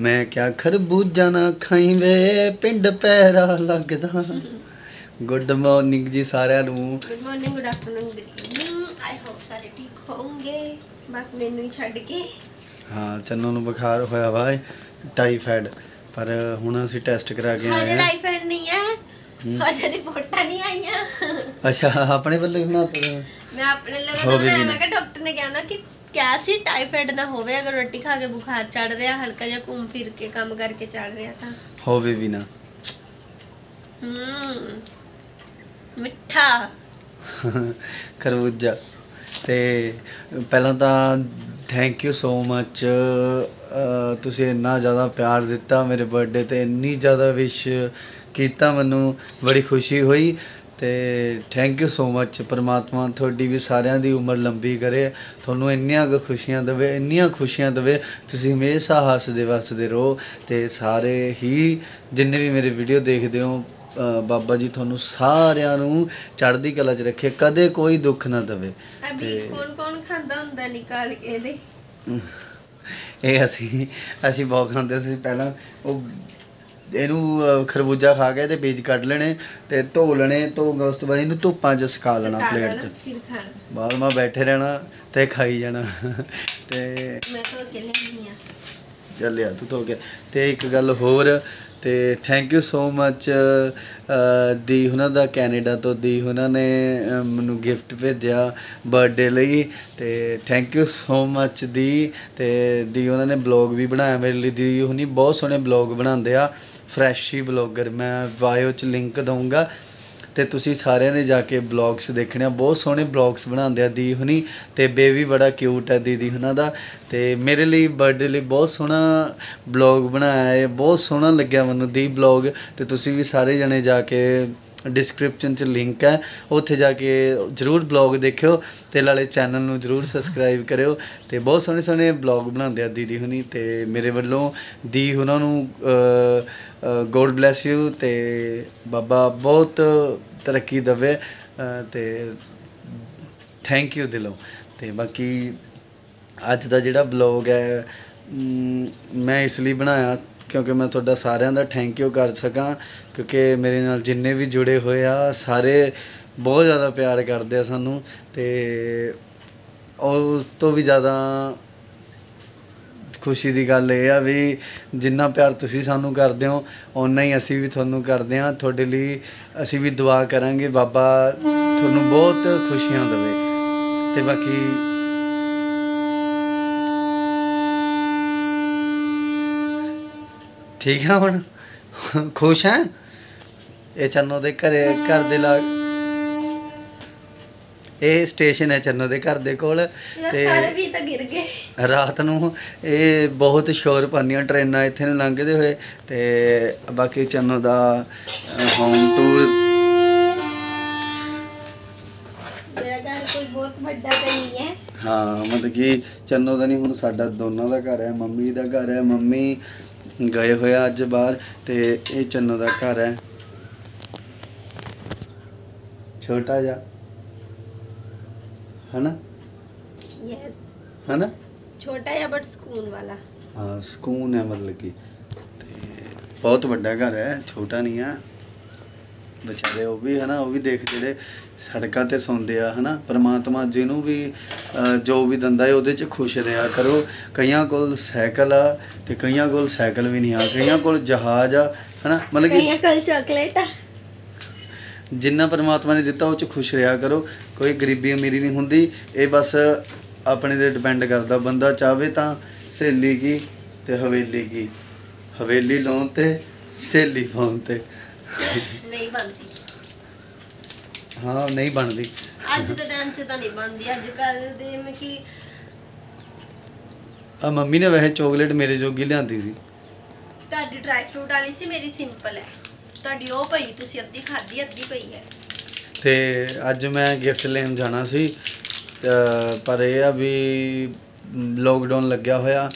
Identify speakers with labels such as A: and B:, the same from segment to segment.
A: ਮੈਂ ਕਿਆ ਖਰਬੂਜਾ ਨਾ ਖਾਈ ਵੇ ਪਿੰਡ ਪੈਰਾ ਲੱਗਦਾ। ਗੁੱਡ ਮਾਰਨਿੰਗ ਜੀ ਸਾਰਿਆਂ ਨੂੰ।
B: Good morning good afternoon good evening I hope ਸਾਰੇ ਠੀਕ ਹੋਵੋਗੇ। ਬਸ ਮੈਨੂੰ ਹੀ ਛੱਡ ਕੇ।
A: ਹਾਂ ਚੰਨੂ ਨੂੰ ਬੁਖਾਰ ਹੋਇਆ ਵਾ ਟਾਈਫਾਇਡ ਪਰ ਹੁਣ ਅਸੀਂ ਟੈਸਟ ਕਰਾ ਕੇ ਆਏ ਹਾਂ।
B: ਟਾਈਫਾਇਡ ਨਹੀਂ ਹੈ। ਹਜੇ ਰਿਪੋਰਟਾਂ ਨਹੀਂ ਆਈਆਂ।
A: ਅੱਛਾ ਆਪਣੇ ਵੱਲੋਂ ਹੀ
B: ਮੈਂ ਆਪਣੇ ਲੋਕਾਂ
A: ਹੋਵੇ
B: ਨੂੰ
A: ਵੀ
B: ਮੈਂ
A: ਨਾ।
B: ਕਿਹਾ ਡਾਕਟਰ ਨੇ ਕਹਿਣਾ ਕਿ ਕਿਆ ਸੀ ਟਾਈਫਾਇਡ ਨਾ ਹੋਵੇ ਅਗਰ ਰੋਟੀ ਖਾ ਕੇ ਬੁਖਾਰ ਚੜ ਰਿਹਾ ਹਲਕਾ ਜਿਹਾ ਘੁੰਮ ਫਿਰ ਕੇ ਕੰਮ ਕਰਕੇ ਚੜ ਰਿਹਾ ਤਾਂ।
A: ਹੋਵੇ ਵੀ ਨਾ।
B: ਹੂੰ ਮਿੱਠਾ।
A: ਖਰਬੂਜਾ। ਤੇ ਪਹਿਲਾਂ ਤਾਂ ਥੈਂਕ ਯੂ ਸੋ ਮੱਚ ਤੁਸੀਂ ਇੰਨਾ ਜ਼ਿਆਦਾ ਪਿਆਰ ਦਿੱਤਾ ਮੇਰੇ ਬਰਥਡੇ ਤੇ ਇੰਨੀ ਜ਼ਿਆਦਾ ਵਿਸ਼ ਕੀਤਾ ਮੈਨੂੰ ਬੜੀ ਖੁਸ਼ੀ ਹੋਈ। ਤੇ ਥੈਂਕ ਯੂ ਸੋ ਮੱਚ ਪਰਮਾਤਮਾ ਤੁਹਾਡੀ ਵੀ ਸਾਰਿਆਂ ਦੀ ਉਮਰ ਲੰਬੀ ਕਰੇ ਤੁਹਾਨੂੰ ਇੰਨੀਆਂ ਕੁ ਖੁਸ਼ੀਆਂ ਦੇਵੇ ਇੰਨੀਆਂ ਖੁਸ਼ੀਆਂ ਦੇਵੇ ਤੁਸੀਂ ਹਮੇਸ਼ਾ ਹੱਸਦੇ ਵਸਦੇ ਰਹੋ ਤੇ ਸਾਰੇ ਹੀ ਜਿੰਨੇ ਵੀ ਮੇਰੇ ਵੀਡੀਓ ਦੇਖਦੇ ਹੋ ਬਾਬਾ ਜੀ ਤੁਹਾਨੂੰ ਸਾਰਿਆਂ ਨੂੰ ਚੜ੍ਹਦੀ ਕਲਾ 'ਚ ਰੱਖੇ ਕਦੇ ਕੋਈ ਦੁੱਖ ਨਾ ਦੇਵੇ।
B: ਅਭੀ ਕੌਣ ਕੌਣ ਖਾਂਦਾ ਹੁੰਦਾ ਨਿਕਾਲ ਕੇ ਇਹਦੇ?
A: ਇਹ ਅਸੀਂ ਅਸੀਂ ਬਹੁਤ ਖਾਂਦੇ ਸੀ ਪਹਿਲਾਂ ਉਹ ਇਹਨੂੰ ਖਰਬੂਜਾ ਖਾ ਕੇ ਤੇ ਬੀਜ ਕੱਢ ਲੈਣੇ ਤੇ ਧੋ ਲੈਣੇ ਧੋ ਉਸ ਤੋਂ ਬਾਅਦ ਇਹਨੂੰ ਧੁੱਪਾਂ 'ਚ ਸੁਕਾ ਲੈਣਾ ਪਲੇਟ 'ਚ। ਬਾਅਦ ਮੈਂ ਬੈਠੇ ਰਹਿਣਾ ਤੇ ਖਾਈ ਜਾਣਾ। ਤੇ
B: ਮੈਂ ਤਾਂ ਕੇ ਲੈਣੀ ਆ
A: ਚੱਲਿਆ ਤੂੰ ਧੋ ਕੇ। ਤੇ ਇੱਕ ਗੱਲ ਹੋਰ ਤੇ ਥੈਂਕ ਯੂ ਸੋ ਮੱਚ ਦੀ ਉਹਨਾਂ ਦਾ ਕੈਨੇਡਾ ਤੋਂ ਦੀ ਉਹਨਾਂ ਨੇ ਮੈਨੂੰ ਗਿਫਟ ਭੇਜਿਆ ਬਰਥਡੇ ਲਈ। ਤੇ ਥੈਂਕ ਯੂ ਸੋ ਮੱਚ ਦੀ ਤੇ ਦੀ ਉਹਨਾਂ ਨੇ ਬਲੌਗ ਵੀ ਬਣਾਇਆ ਮੇਰੇ ਲਈ। ਦੀ ਹੁਣੀ ਬਹੁਤ ਸੋਹਣੇ ਬਲੌਗ ਬਣਾਉਂਦੇ ਆ। ਫਰੈਸ਼ ਹੀ ਬਲੌਗਰ, ਮੈਂ ਬਾਇਓ ਚ ਲਿੰਕ ਦਊਂਗਾ ਤੇ ਤੁਸੀਂ ਸਾਰਿਆਂ ਨੇ ਜਾ ਕੇ ਬਲੌਗਸ ਦੇਖਣੇ ਆ। ਬਹੁਤ ਸੋਹਣੇ ਬਲੌਗਸ ਬਣਾਉਂਦੇ ਆ ਦੀ ਹੁਣੀ ਤੇ ਬੇਬੀ ਬੜਾ ਕਿਊਟ ਹੈ ਦੀਦੀ ਹੁਣਾਂ ਦਾ ਤੇ ਮੇਰੇ ਲਈ ਬਰਥਡੇ ਲਈ ਬਹੁਤ ਸੋਹਣਾ ਬਲੌਗ ਬਣਾਇਆ ਹੈ, ਬਹੁਤ ਸੋਹਣਾ ਲੱਗਿਆ ਮੈਨੂੰ ਦੀ ਬਲੌਗ ਤੇ ਤੁਸੀਂ ਵੀ ਸਾਰੇ ਜਣੇ ਜਾ ਕੇ ਡਿਸਕ੍ਰਿਪਸ਼ਨ 'ਚ ਲਿੰਕ ਹੈ। ਉੱਥੇ ਜਾ ਕੇ ਜਰੂਰ ਬਲੌਗ ਦੇਖਿਓ ਤੇ ਨਾਲੇ ਚੈਨਲ ਨੂੰ ਜਰੂਰ ਸਬਸਕ੍ਰਾਈਬ ਕਰਿਓ ਤੇ ਬਹੁਤ ਸੋਹਣੇ ਸੋਹਣੇ ਬਲੌਗ ਬਣਾਉਂਦੇ ਆ ਦੀਦੀ ਹੁਣੀ ਤੇ ਮੇਰੇ ਵੱਲੋਂ ਦੀ ਉਹਨਾਂ ਨੂੰ ਗੋਡ ਬlesਸ ਯੂ ਤੇ ਬਾਬਾ ਬਹੁਤ ਤਰੱਕੀ ਦੇਵੇ ਅ, ਤੇ ਥੈਂਕ ਯੂ ਦਿਲੋਂ। ਤੇ ਬਾਕੀ ਅੱਜ ਦਾ ਜਿਹੜਾ ਬਲੌਗ ਹੈ ਮੈਂ ਇਸ ਲਈ ਬਣਾਇਆ ਕਿਉਂਕਿ ਮੈਂ ਤੁਹਾਡਾ ਸਾਰਿਆਂ ਦਾ ਥੈਂਕ ਯੂ ਕਰ ਸਕਾਂ, ਕਿਉਂਕਿ ਮੇਰੇ ਨਾਲ ਜਿੰਨੇ ਵੀ ਜੁੜੇ ਹੋਏ ਆ, ਸਾਰੇ ਬਹੁਤ ਜ਼ਿਆਦਾ ਪਿਆਰ ਕਰਦੇ ਆ ਸਾਨੂੰ ਤੇ ਉਸ ਤੋਂ ਵੀ ਜ਼ਿਆਦਾ ਖੁਸ਼ੀ ਦੀ ਗੱਲ ਇਹ ਆ ਵੀ ਜਿੰਨਾ ਪਿਆਰ ਤੁਸੀਂ ਸਾਨੂੰ ਕਰਦੇ ਹੋ, ਓਨਾ ਹੀ ਅਸੀਂ ਵੀ ਤੁਹਾਨੂੰ ਕਰਦੇ ਹਾਂ। ਤੁਹਾਡੇ ਲਈ ਅਸੀਂ ਵੀ ਦੁਆ ਕਰਾਂਗੇ, ਬਾਬਾ ਤੁਹਾਨੂੰ ਬਹੁਤ ਖੁਸ਼ੀਆਂ ਦੇਵੇ। ਤੇ ਬਾਕੀ ਠੀਕ ਆ ਹੁਣ? ਖੁਸ਼ ਹੈ ਇਹ ਚੰਨੋ ਦੇ ਘਰੇ ਘਰ ਦੇ ਲਾਗ ਇਹ ਸਟੇਸ਼ਨ ਹੈ ਚੰਨੋ ਦੇ ਘਰ ਦੇ ਕੋਲ
B: ਯਾਰ ਸਾਰੇ ਵੀ ਤਾਂ ਗਿਰ ਗਏ।
A: ਰਾਤ ਨੂੰ ਇਹ ਬਹੁਤ ਸ਼ੋਰ ਪਾਉਂਦੀਆਂ ਟ੍ਰੇਨਾਂ ਇੱਥੇ ਨੂੰ ਲੰਘਦੇ ਹੋਏ ਤੇ ਬਾਕੀ ਚੰਨੋ ਦਾ ਹੋਮ ਟੂਰ
B: ਹੈ
A: ਮਤਲਬ ਕਿ ਚੰਨੋ ਦਾ ਨਹੀਂ ਹੁਣ ਸਾਡਾ ਦੋਨਾਂ ਦਾ ਘਰ ਹੈ ਮੰਮੀ ਦਾ ਘਰ ਹੈ ਮੰਮੀ ਗਏ ਹੋਇਆ ਅੱਜ ਬਾਹਰ ਤੇ ਇਹ ਚੰਨੋ ਦਾ ਘਰ ਹੈ। ਛੋਟਾ ਜਿਹਾ। ਹਨਾ?
B: ਯੈਸ
A: ਹਨਾ?
B: ਛੋਟਾ ਜਿਹਾ ਬਟ ਸਕੂਨ ਵਾਲਾ।
A: ਹਾਂ ਸਕੂਨ ਹੈ ਮਤਲਬ ਕਿ। ਤੇ ਬਹੁਤ ਵੱਡਾ ਘਰ ਹੈ ਛੋਟਾ ਨਹੀਂ ਹੈ ਵਿਚਾਰੇ ਉਹ ਵੀ ਹਨਾ ਉਹ ਵੀ ਦੇਖ ਜਿਹੜੇ ਸੜਕਾਂ ਤੇ ਸੌਂਦੇ ਆ ਹਨਾ ਪ੍ਰਮਾਤਮਾ ਜਿਹਨੂੰ ਵੀ ਜੋ ਵੀ ਦਿੰਦਾ ਹੈ ਉਹਦੇ 'ਚ ਖੁਸ਼ ਰਿਹਾ ਕਰੋ। ਕਈਆਂ ਕੋਲ ਸਾਈਕਲ ਆ ਤੇ ਕਈਆਂ ਕੋਲ ਸਾਈਕਲ ਵੀ ਨਹੀਂ ਆ ਕਈਆਂ ਕੋਲ ਜਹਾਜ਼ ਆ ਹਨਾ ਮਤਲਬ ਕਿ
B: ਕਈਆਂ ਕੱਲ ਚਾਕਲੇਟ ਆ।
A: ਜਿੰਨਾ ਪਰਮਾਤਮਾ ਨੇ ਦਿੱਤਾ ਉਹ 'ਚ ਖੁਸ਼ ਰਿਹਾ ਕਰੋ। ਕੋਈ ਗਰੀਬੀ ਅਮੀਰੀ ਨਹੀਂ ਹੁੰਦੀ ਇਹ ਬਸ ਆਪਣੇ ਤੇ ਡਿਪੈਂਡ ਕਰਦਾ ਬੰਦਾ ਚਾਹਵੇ ਤਾਂ ਸਹੇਲੀ ਕੀ ਤੇ ਹਵੇਲੀ ਕੀ। ਹਵੇਲੀ ਲਾਉਣ ਤੇ ਸਹੇਲੀ ਪਾਉਣ ਤੇ।
B: ਨਹੀਂ ਬਣਦੀ।
A: ਹਾਂ ਨਹੀਂ ਬਣਦੀ।
B: ਅੱਜ ਦੇ ਟਾਈਮ 'ਚ ਤਾਂ ਨਹੀਂ ਬਣਦੀ। ਅੱਜ ਕੱਲ ਦੇ ਮੈਂ ਕਿ
A: ਆ ਮੰਮੀ ਨੇ ਵੈਸੇ ਚਾਕਲੇਟ ਮੇਰੇ ਜੋਗੀ ਲਿਆਂਦੀ ਸੀ।
B: ਤੁਹਾਡੀ ਡਰਾਈ ਫਰੂਟ ਵਾਲੀ ਸੀ ਮੇਰੀ ਸਿੰਪਲ ਹੈ। ਤੁਹਾਡੀ ਉਹ ਪਈ ਤੁਸੀਂ ਅੱਧੀ ਖਾਧੀ ਅੱਧੀ ਪਈ ਹੈ।
A: ਤੇ ਅੱਜ ਮੈਂ ਗਿਫਟ ਲੈਣ ਜਾਣਾ ਸੀ। ਪਰ ਇਹ ਆ ਵੀ ਲੋਕਡਾਊਨ ਲੱਗਿਆ ਹੋਇਆ।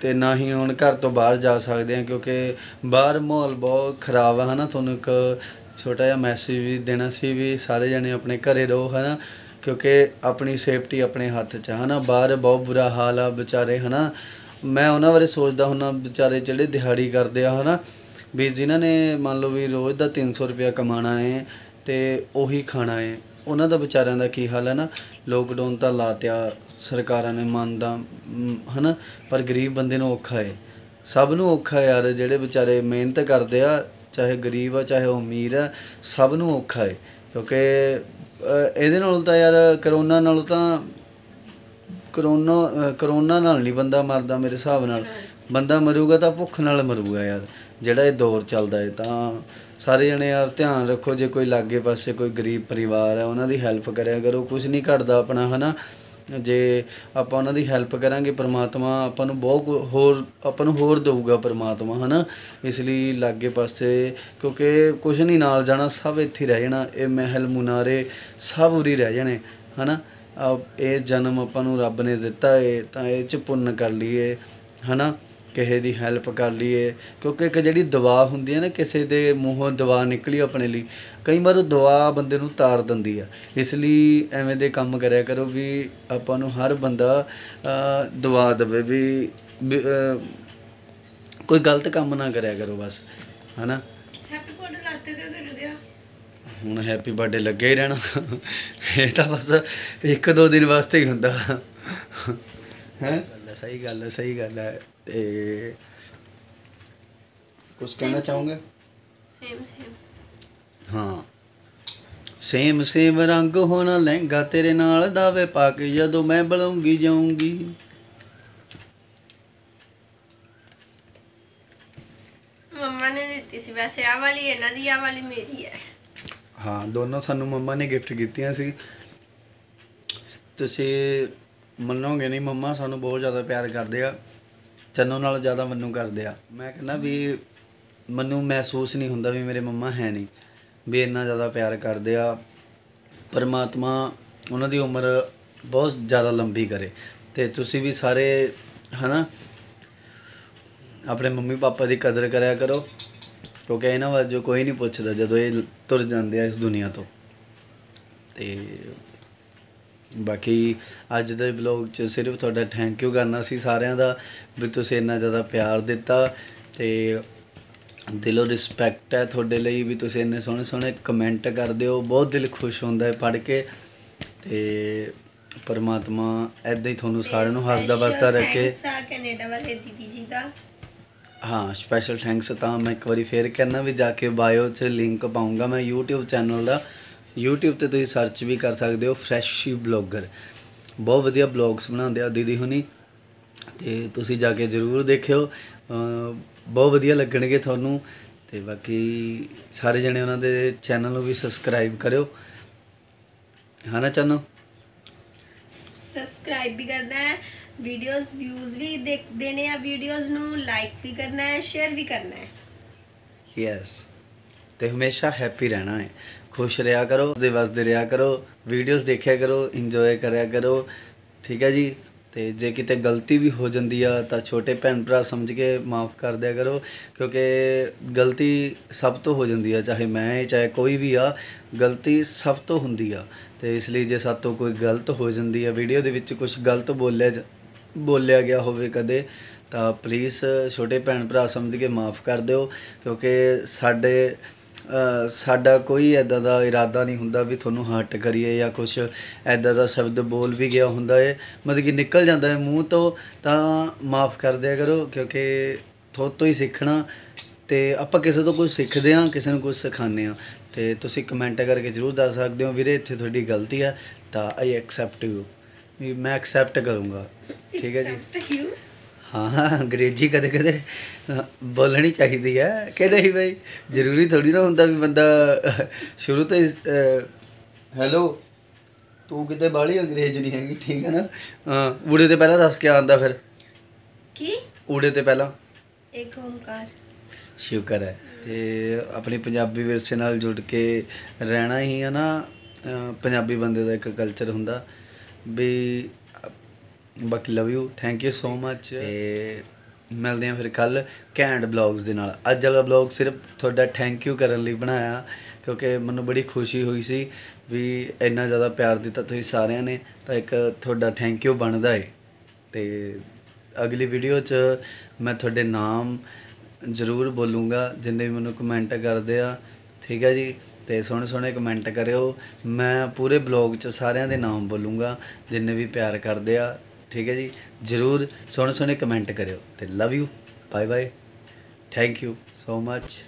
A: ਤੇ ਨਾ ਹੀ ਹੁਣ ਘਰ ਤੋਂ ਬਾਹਰ ਜਾ ਸਕਦੇ ਆ ਕਿਉਂਕਿ ਬਾਹਰ ਮਾਹੌਲ ਬਹੁਤ ਖਰਾਬ ਆ, ਹਨਾ? ਤੁਹਾਨੂੰ ਇੱਕ ਛੋਟਾ ਜਿਹਾ ਮੈਸੇਜ ਵੀ ਦੇਣਾ ਸੀ ਵੀ ਸਾਰੇ ਜਣੇ ਆਪਣੇ ਘਰੇ ਰਹੋ, ਹਨਾ? ਕਿਉਂਕਿ ਆਪਣੀ ਸੇਫਟੀ ਆਪਣੇ ਹੱਥ 'ਚ ਆ, ਹਨਾ? ਬਾਹਰ ਬਹੁਤ ਬੁਰਾ ਹਾਲ ਆ ਵਿਚਾਰੇ, ਹਨਾ? ਮੈਂ ਉਹਨਾਂ ਬਾਰੇ ਸੋਚਦਾ ਹੁੰਨਾ, ਵਿਚਾਰੇ ਜਿਹੜੇ ਦਿਹਾੜੀ ਕਰਦੇ ਆ, ਹਨਾ? ਵੀ ਜਿਨ੍ਹਾਂ ਨੇ ਮੰਨ ਲਓ ਵੀ ਰੋਜ਼ ਦਾ 300 ਰੁਪਇਆ ਕਮਾਣਾ ਹੈ ਤੇ ਉਹੀ ਖਾਣਾ ਹੈ ਉਹਨਾਂ ਦਾ ਵਿਚਾਰਿਆਂ ਦਾ ਕੀ ਹਾਲ ਹੈ ਨਾ ਲੋਕਡਾਊਨ ਤਾਂ ਲਾਤਿਆ ਸਰਕਾਰਾਂ ਨੇ ਮੰਨਦਾ ਮ, ਹਨਾ ਪਰ ਗਰੀਬ ਬੰਦੇ ਨੂੰ ਔਖਾ ਹੈ ਸਭ ਨੂੰ ਔਖਾ ਯਾਰ ਜਿਹੜੇ ਵਿਚਾਰੇ ਮਿਹਨਤ ਕਰਦੇ ਆ ਚਾਹੇ ਗਰੀਬ ਆ ਚਾਹੇ ਉਹ ਅਮੀਰ ਆ ਸਭ ਨੂੰ ਔਖਾ ਹੈ ਕਿਉਂਕਿ ਇਹਦੇ ਨਾਲ ਤਾਂ ਯਾਰ ਕਰੋਨਾ ਨਾਲੋਂ ਤਾਂ ਕਰੋਨਾ ਕਰੋਨਾ ਨਾਲ ਨਹੀਂ ਬੰਦਾ ਮਰਦਾ ਮੇਰੇ ਹਿਸਾਬ ਨਾਲ। ਬੰਦਾ ਮਰੂਗਾ ਤਾਂ ਭੁੱਖ ਨਾਲ ਮਰੂਗਾ ਯਾਰ। ਜਿਹੜਾ ਇਹ ਦੌਰ ਚੱਲਦਾ ਹੈ ਤਾਂ ਸਾਰੇ ਜਣੇ ਯਾਰ ਧਿਆਨ ਰੱਖੋ, ਜੇ ਕੋਈ ਲਾਗੇ ਪਾਸੇ ਕੋਈ ਗਰੀਬ ਪਰਿਵਾਰ ਹੈ, ਉਹਨਾਂ ਦੀ ਹੈਲਪ ਕਰਿਆ ਕਰੋ ਕੁਝ ਨਹੀਂ ਘਟਦਾ ਆਪਣਾ, ਹਨਾ? ਜੇ ਆਪਾਂ ਉਹਨਾਂ ਦੀ ਹੈਲਪ ਕਰਾਂਗੇ, ਪਰਮਾਤਮਾ ਆਪਾਂ ਨੂੰ ਬਹੁਤ ਹੋਰ, ਆਪਾਂ ਨੂੰ ਹੋਰ ਦਊਗਾ ਪ੍ਰਮਾਤਮਾ, ਹਨਾ? ਇਸ ਲਈ ਲਾਗੇ ਪਾਸੇ, ਕਿਉਂਕਿ ਕੁਝ ਨਹੀਂ ਨਾਲ ਜਾਣਾ, ਸਭ ਇੱਥੇ ਰਹਿ ਜਾਣਾ, ਇਹ ਮਹਿਲ ਮੁਨਾਰੇ ਸਭ ਉਰੀ ਰਹਿ ਜਾਣੇ, ਹਨਾ? ਆ ਇਹ ਜਨਮ ਆਪਾਂ ਨੂੰ ਰੱਬ ਨੇ ਦਿੱਤਾ ਏ, ਤਾਂ ਇਹ ਚ ਪੁੰਨ ਕਰ ਲਈਏ, ਹਨਾ? ਕਿਸੇ ਦੀ ਹੈਲਪ ਕਰ ਲਈਏ ਕਿਉਂਕਿ ਇੱਕ ਜਿਹੜੀ ਦਵਾ ਹੁੰਦੀ ਹੈ ਨਾ ਕਿਸੇ ਦੇ ਮੂੰਹੋਂ ਦਵਾ ਨਿਕਲੀ ਆਪਣੇ ਲਈ ਕਈ ਵਾਰ ਉਹ ਦਵਾ ਬੰਦੇ ਨੂੰ ਤਾਰ ਦਿੰਦੀ ਆ। ਇਸ ਲਈ ਐਵੇਂ ਦੇ ਕੰਮ ਕਰਿਆ ਕਰੋ ਵੀ ਆਪਾਂ ਨੂੰ ਹਰ ਬੰਦਾ ਦਵਾ ਦੇਵੇ ਵੀ ਕੋਈ ਗਲਤ ਕੰਮ ਨਾ ਕਰਿਆ ਕਰੋ ਬਸ ਹਨਾ?
B: ਹੈਪੀ ਬਰਥਡੇ ਲਾਤੇ ਤੇ ਕਰ ਦਿਆ
A: ਹੁਣ ਹੈਪੀ ਬਰਥਡੇ ਲੱਗੇ ਹੀ ਰਹਿਣਾ। ਇਹ ਤਾਂ ਬਸ ਇੱਕ ਦੋ ਦਿਨ ਵਾਸਤੇ ਹੀ ਹੁੰਦਾ। ਹੈ ਸਹੀ ਗੱਲ ਹੈ ਸਹੀ ਗੱਲ ਹੈ। ਤੇ ਕੁਝ ਕਹਿਣਾ ਚਾਹੋਗੇ?
B: ਸੇਮ ਸੇਮ
A: ਹਾਂ। ਸੇਮ ਸੇਮ ਰੰਗ ਹੋਣਾ ਲਹਿੰਗਾ ਤੇਰੇ ਨਾਲ ਦਾਵੇ ਪਾ ਕੇ ਜਦੋਂ ਮੈਂ ਬਲੂੰਗੀ ਜਾਊਂਗੀ।
B: ਮੰਮਾ ਨੇ ਦਿੱਤੀ ਸੀ ਵੈਸੇ ਆ ਵਾਲੀ ਇਹਨਾਂ ਦੀ ਆ ਵਾਲੀ ਮੇਰੀ ਹੈ।
A: ਹਾਂ ਦੋਨੋਂ ਸਾਨੂੰ ਮੰਮਾ ਨੇ ਗਿਫਟ ਕੀਤੀਆਂ ਸੀ। ਤੁਸੀਂ ਮੰਨੋਗੇ ਨਹੀਂ ਮੰਮਾ ਸਾਨੂੰ ਬਹੁਤ ਜ਼ਿਆਦਾ ਪਿਆਰ ਕਰਦੇ ਆ। ਚੰਨੋ ਨਾਲ ਜ਼ਿਆਦਾ ਮੈਨੂੰ ਕਰਦੇ ਆ। ਮੈਂ ਕਹਿੰਦਾ ਵੀ ਮੈਨੂੰ ਮਹਿਸੂਸ ਨਹੀਂ ਹੁੰਦਾ ਵੀ ਮੇਰੇ ਮੰਮਾ ਹੈ ਨਹੀਂ। ਵੀ ਇੰਨਾ ਜ਼ਿਆਦਾ ਪਿਆਰ ਕਰਦੇ ਆ। ਪਰਮਾਤਮਾ ਉਹਨਾਂ ਦੀ ਉਮਰ ਬਹੁਤ ਜ਼ਿਆਦਾ ਲੰਬੀ ਕਰੇ। ਤੇ ਤੁਸੀਂ ਵੀ ਸਾਰੇ, ਹਨਾ, ਆਪਣੇ ਮੰਮੀ ਪਾਪਾ ਦੀ ਕਦਰ ਕਰਿਆ ਕਰੋ। ਕਿਉਂਕਿ ਇਹਨਾਂ ਵਜੋਂ ਕੋਈ ਨਹੀਂ ਪੁੱਛਦਾ ਜਦੋਂ ਇਹ ਤੁਰ ਜਾਂਦੇ ਆ ਇਸ ਦੁਨੀਆ ਤੋਂ। ਤੇ ਬਾਕੀ ਅੱਜ ਦੇ ਵਲੌਗ 'ਚ ਸਿਰਫ ਤੁਹਾਡਾ ਥੈਂਕ ਯੂ ਕਰਨਾ ਸੀ ਸਾਰਿਆਂ ਦਾ ਵੀ ਤੁਸੀਂ ਇੰਨਾ ਜ਼ਿਆਦਾ ਪਿਆਰ ਦਿੱਤਾ ਤੇ ਦਿਲੋਂ ਰਿਸਪੈਕਟ ਹੈ ਤੁਹਾਡੇ ਲਈ ਵੀ ਤੁਸੀਂ ਇੰਨੇ ਸੋਹਣੇ ਸੋਹਣੇ ਕਮੈਂਟ ਕਰਦੇ ਹੋ ਬਹੁਤ ਦਿਲ ਖੁਸ਼ ਹੁੰਦਾ ਹੈ ਪੜ੍ਹ ਕੇ ਤੇ ਪਰਮਾਤਮਾ ਐਦਾਂ ਹੀ ਤੁਹਾਨੂੰ ਸਾਰਿਆਂ ਨੂੰ ਹੱਸਦਾ ਵਸਦਾ ਰੱਖੇ।
B: ਸਾ ਕੈਨੇਡਾ ਵਾਲੇ ਦੀਦੀ ਜੀ ਦਾ।
A: ਹਾਂ ਸਪੈਸ਼ਲ ਥੈਂਕਸ ਤਾਂ ਮੈਂ ਇੱਕ ਵਾਰੀ ਫੇਰ ਕਹਿਣਾ ਵੀ ਜਾ ਕੇ ਬਾਇਓ 'ਚ ਲਿੰਕ ਪਾਉਂਗਾ ਮੈਂ YouTube ਚੈਨਲ ਦਾ। YouTube ਤੇ ਤੁਸੀਂ ਸਰਚ ਵੀ ਕਰ ਸਕਦੇ ਹੋ ਫਰੈਸ਼ੀ ਬਲੌਗਰ ਬਹੁਤ ਵਧੀਆ ਬਲੌਗਸ ਬਣਾਉਂਦੇ ਆ ਦੀਦੀ ਹੁਣੀ। ਤੇ ਤੁਸੀਂ ਜਾ ਕੇ ਜ਼ਰੂਰ ਦੇਖਿਓ। ਬਹੁਤ ਵਧੀਆ ਲੱਗਣਗੇ ਤੁਹਾਨੂੰ। ਤੇ ਬਾਕੀ ਸਾਰੇ ਜਣੇ ਉਹਨਾਂ ਦੇ ਚੈਨਲ ਨੂੰ ਵੀ ਸਬਸਕ੍ਰਾਈਬ ਕਰਿਓ। ਹਾਂ ਨਾ ਚੰਨੋ?
B: ਸਬਸਕ੍ਰਾਈਬ ਵੀ ਕਰਨਾ ਹੈ ਵੀਡੀਓਜ਼ ਵਿਊਜ਼ ਵੀ ਦੇਖ ਦੇਣੇ ਆ ਵੀਡੀਓਜ਼ ਨੂੰ ਲਾਈਕ ਵੀ ਕਰਨਾ ਹੈ ਸ਼ੇਅਰ ਵੀ ਕਰਨਾ ਹੈ।
A: ਯੈਸ ਤੇ ਹਮੇਸ਼ਾ ਹੈਪੀ ਰਹਿਣਾ ਹੈ। ਖੁਸ਼ ਰਿਹਾ ਕਰੋ ਦੇ ਵਸਦੇ ਰਿਹਾ ਕਰੋ ਵੀਡੀਓਜ਼ ਦੇਖਿਆ ਕਰੋ ਇੰਜੋਏ ਕਰਿਆ ਕਰੋ, ਠੀਕ ਹੈ ਜੀ? ਤੇ ਜੇ ਕਿਤੇ ਗਲਤੀ ਵੀ ਹੋ ਜਾਂਦੀ ਆ, ਤਾਂ ਛੋਟੇ ਭੈਣ ਭਰਾ ਸਮਝ ਕੇ ਮਾਫ ਕਰ ਦਿਆ ਕਰੋ, ਕਿਉਂਕਿ ਗਲਤੀ ਸਭ ਤੋਂ ਹੋ ਜਾਂਦੀ ਆ, ਚਾਹੇ ਮੈਂ ਚਾਹੇ ਕੋਈ ਵੀ ਆ, ਗਲਤੀ ਸਭ ਤੋਂ ਹੁੰਦੀ ਆ। ਤੇ ਇਸ ਲਈ ਜੇ ਸਾਤੋਂ ਕੋਈ ਗਲਤ ਹੋ ਜਾਂਦੀ ਆ ਵੀਡੀਓ ਦੇ ਵਿੱਚ ਕੁਝ ਗਲਤ ਬੋਲਿਆ ਜ- ਬੋਲਿਆ ਗਿਆ ਹੋਵੇ ਕਦੇ, ਤਾਂ ਪਲੀਜ਼ ਛੋਟੇ ਭੈਣ ਭਰਾ ਸਮਝ ਕੇ ਮਾਫ ਕਰ ਦਿਓ, ਕਿਉਂਕਿ ਸਾਡੇ ਸਾਡਾ ਕੋਈ ਐਦਾਂ ਦਾ ਇਰਾਦਾ ਨਹੀਂ ਹੁੰਦਾ ਵੀ ਤੁਹਾਨੂੰ ਹਰਟ ਕਰੀਏ ਜਾਂ ਕੁਝ ਐਦਾਂ ਦਾ ਸ਼ਬਦ ਬੋਲ ਵੀ ਗਿਆ ਹੁੰਦਾ ਹੈ ਮਤਲਬ ਕਿ ਨਿਕਲ ਜਾਂਦਾ ਹੈ ਮੂੰਹ ਤੋਂ, ਤਾਂ ਮਾਫ ਕਰ ਦਿਆ ਕਰੋ ਕਿਉਂਕਿ ਤੁਹਾਡੇ ਤੋਂ ਹੀ ਸਿੱਖਣਾ ਤੇ ਆਪਾਂ ਕਿਸੇ ਤੋਂ ਕੁਝ ਸਿੱਖਦੇ ਹਾਂ, ਕਿਸੇ ਨੂੰ ਕੁਝ ਸਿਖਾਉਂਦੇ ਹਾਂ। ਤੇ ਤੁਸੀਂ ਕਮੈਂਟ ਕਰਕੇ ਜਰੂਰ ਦੱਸ ਸਕਦੇ ਹੋ, ਵੀਰੇ ਇੱਥੇ ਤੁਹਾਡੀ ਗਲਤੀ ਹੈ ਤਾਂ ਆਈ ਐਕਸੈਪਟ ਯੂ ਵੀ ਮੈਂ ਐਕਸੈਪਟ ਕਰੂੰਗਾ। ਠੀਕ ਹੈ ਜੀ। ਹਾਂ ਅੰਗਰੇਜ਼ੀ ਕਦੇ ਕਦੇ ਬੋਲਣੀ ਚਾਹੀਦੀ ਹੈ ਕਿ ਨਹੀਂ ਬਈ? ਜ਼ਰੂਰੀ ਥੋੜੀ ਨਾ ਹੁੰਦਾ ਵੀ ਬੰਦਾ ਸ਼ੁਰੂ ਤੋਂ ਹੀ ਹੈਲੋ ਤੂੰ ਕਿਤੇ ਬਾਹਲੀ ਅੰਗਰੇਜ਼ ਨਹੀਂ ਹੈਗੀ ਠੀਕ ਹੈ ਨਾ? ਹਾਂ ਊੜੇ ਤੇ ਪਹਿਲਾਂ ਦੱਸ ਕੇ ਆਂਦਾ ਫਿਰ।
B: ਕੀ?
A: ਊੜੇ ਤੇ ਪਹਿਲਾਂ।
B: ਇੱਕ ਓਮਕਾਰ।
A: ਸ਼ੁਕਰ ਹੈ। ਤੇ ਆਪਣੀ ਪੰਜਾਬੀ ਵਿਰਸੇ ਨਾਲ ਜੁੜ ਕੇ ਰਹਿਣਾ ਹੀ ਹੈ ਨਾ ਪੰਜਾਬੀ ਬੰਦੇ ਦਾ ਇੱਕ ਕਲਚਰ ਹੁੰਦਾ। ਵੀ ਬਾਕੀ love you thank you so much ਤੇ ਮਿਲਦੇ ਹਾਂ ਫਿਰ ਕੱਲ ਕੈਂਡ ਬਲੌਗਸ ਦੇ ਨਾਲ। ਅੱਜ ਵਾਲਾ ਬਲੌਗ ਸਿਰਫ ਤੁਹਾਡਾ ਥੈਂਕ ਯੂ ਕਰਨ ਲਈ ਬਣਾਇਆ ਕਿਉਂਕਿ ਮੈਨੂੰ ਬੜੀ ਖੁਸ਼ੀ ਹੋਈ ਸੀ ਵੀ ਇੰਨਾ ਜ਼ਿਆਦਾ ਪਿਆਰ ਦਿੱਤਾ ਤੁਸੀਂ ਸਾਰਿਆਂ ਨੇ ਤਾਂ ਇੱਕ ਤੁਹਾਡਾ ਥੈਂਕ ਯੂ ਬਣਦਾ ਏ। ਤੇ ਅਗਲੀ ਵੀਡੀਓ 'ਚ ਮੈਂ ਤੁਹਾਡੇ ਨਾਮ ਜ਼ਰੂਰ ਬੋਲੂੰਗਾ ਜਿੰਨੇ ਵੀ ਮੈਨੂੰ ਕਮੈਂਟ ਕਰਦੇ ਆ। ਠੀਕ ਹੈ ਜੀ? ਤੇ ਸੋਹਣੇ ਸੋਹਣੇ ਕਮੈਂਟ ਕਰਿਓ। ਮੈਂ ਪੂਰੇ ਬਲੌਗ 'ਚ ਸਾਰਿਆਂ ਦੇ ਨਾਮ ਬੋਲੂੰਗਾ ਜਿੰਨੇ ਵੀ ਪਿਆਰ ਕਰਦੇ ਆ। ਠੀਕ ਹੈ ਜੀ। ਜਰੂਰ ਸੋਹਣੇ ਸੋਹਣੇ ਕਮੈਂਟ ਕਰਿਓ ਤੇ love you bye bye thank you so much